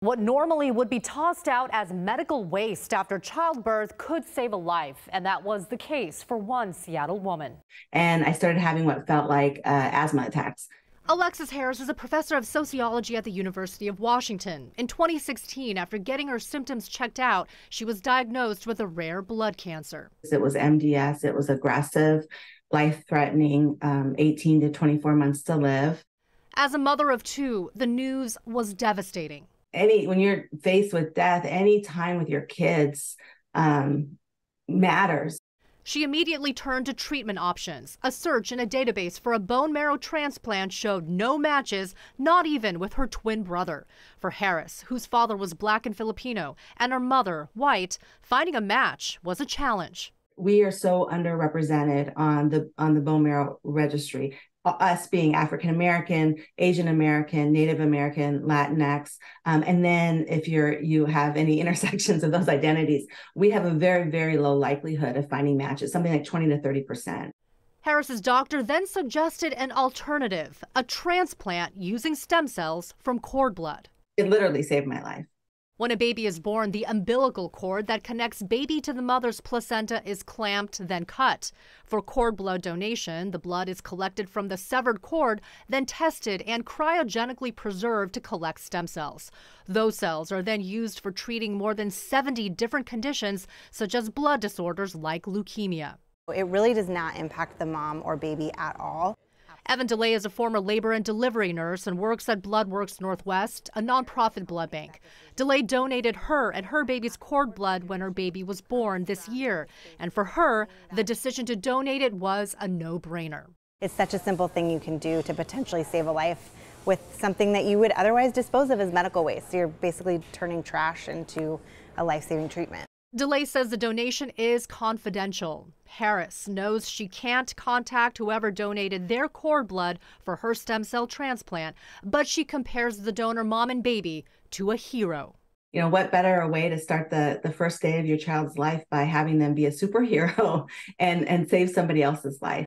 What normally would be tossed out as medical waste after childbirth could save a life. And that was the case for one Seattle woman. And I started having what felt like uh, asthma attacks. Alexis Harris is a professor of sociology at the University of Washington. In 2016, after getting her symptoms checked out, she was diagnosed with a rare blood cancer. It was MDS, it was aggressive, life threatening, um, 18 to 24 months to live. As a mother of two, the news was devastating any when you're faced with death, any time with your kids um, matters. She immediately turned to treatment options. A search in a database for a bone marrow transplant showed no matches, not even with her twin brother. For Harris, whose father was black and Filipino, and her mother, white, finding a match was a challenge we are so underrepresented on the on the bone marrow registry us being African American, Asian American, Native American, Latinx, um, and then if you're you have any intersections of those identities, we have a very very low likelihood of finding matches, something like 20 to 30 percent. Harris's doctor then suggested an alternative, a transplant using stem cells from cord blood. It literally saved my life. When a baby is born, the umbilical cord that connects baby to the mother's placenta is clamped, then cut. For cord blood donation, the blood is collected from the severed cord, then tested and cryogenically preserved to collect stem cells. Those cells are then used for treating more than 70 different conditions, such as blood disorders like leukemia. It really does not impact the mom or baby at all. Evan DeLay is a former labor and delivery nurse and works at BloodWorks Northwest, a nonprofit blood bank. DeLay donated her and her baby's cord blood when her baby was born this year. And for her, the decision to donate it was a no brainer. It's such a simple thing you can do to potentially save a life with something that you would otherwise dispose of as medical waste. You're basically turning trash into a life saving treatment. DeLay says the donation is confidential. Harris knows she can't contact whoever donated their cord blood for her stem cell transplant, but she compares the donor mom and baby to a hero. You know, what better a way to start the the first day of your child's life by having them be a superhero and and save somebody else's life.